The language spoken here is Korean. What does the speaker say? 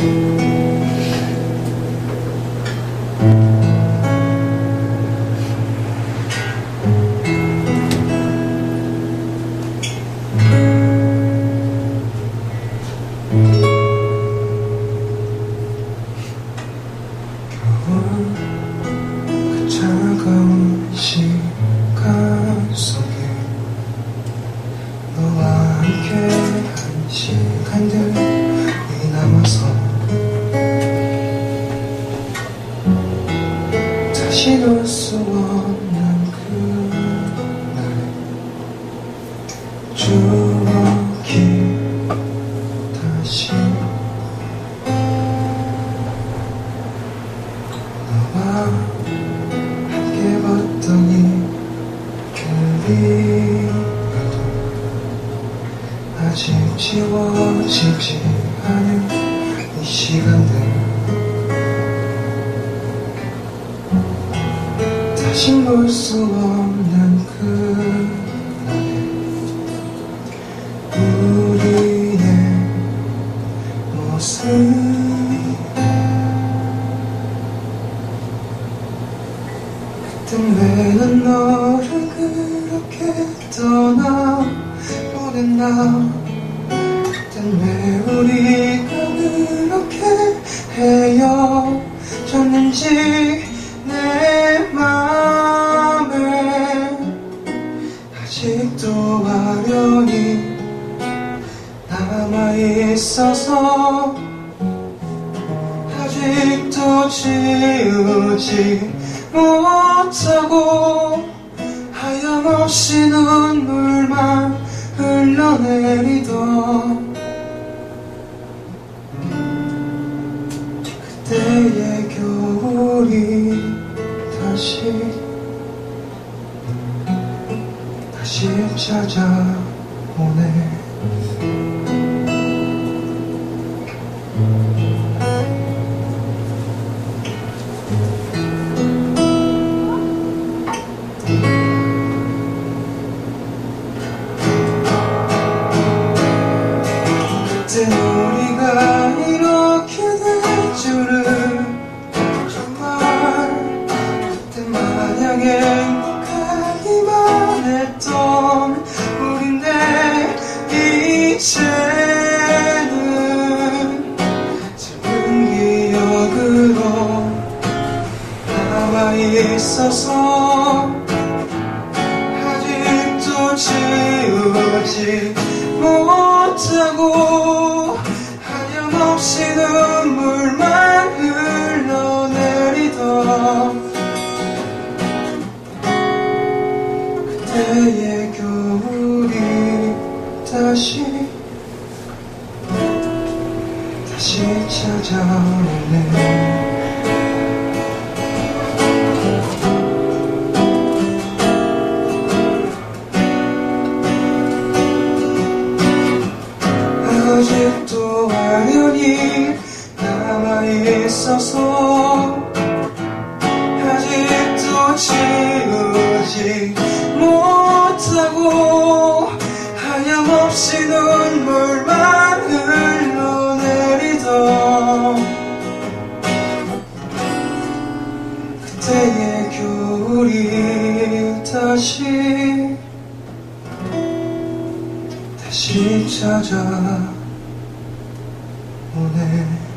그 차가운 시간 놀수 없는 그날의 추억이 다시 너와 함께 봤던 이 길이라도 아직 지워지지 않은 이 시간들 다시 볼 수 없는 그날의 우리의 모습. 그땐 왜난 너를 그렇게 떠나보냈나? 그땐 왜 우리가 그렇게 헤어졌는지 있어서 아직도 지우지 못하고 하염없이 눈물만 흘러내리던 그때의 겨울이 다시 다시 찾아오네 있어서 아직도 지우지 못하고 하염없이 눈물만 흘러내리던 그때의 겨울이 다시 다시 찾아오네 아직도 아련히 남아있어서 아직도 지우지 못하고 하염없이 눈물만 흘러내리던 그때의 겨울이 다시 다시 찾아 오네